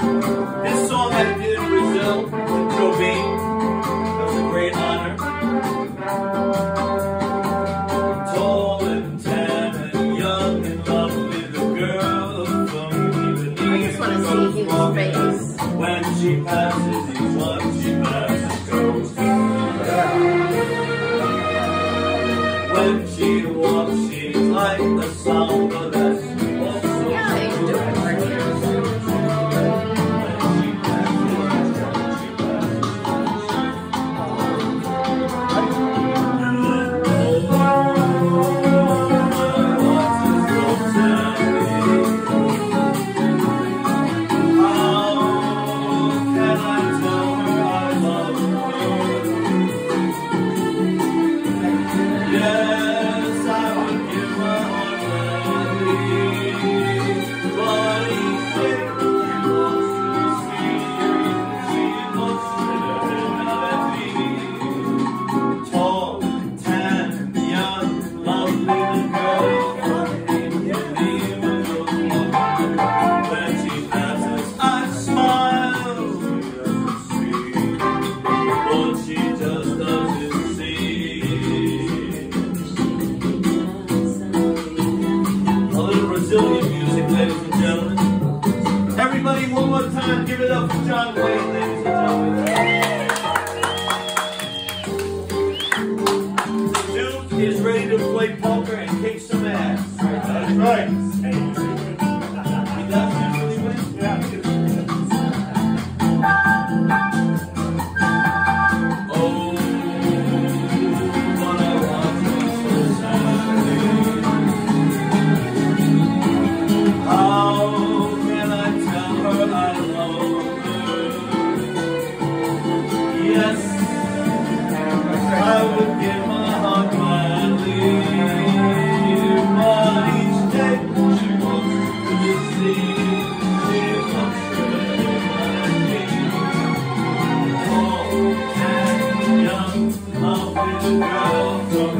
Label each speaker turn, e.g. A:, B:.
A: This song I did in Brazil with Bean. That was a great honor. Tall and tan and young and lovely, the girl from Ipanema.
B: I just want to see his face.
A: When she passes, each one she passes goes. When she walks, she's like the sound of that. Brazilian music, ladies and gentlemen. Everybody, one more time, give it up for John Wayne, ladies and gentlemen. Tall,